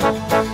Thank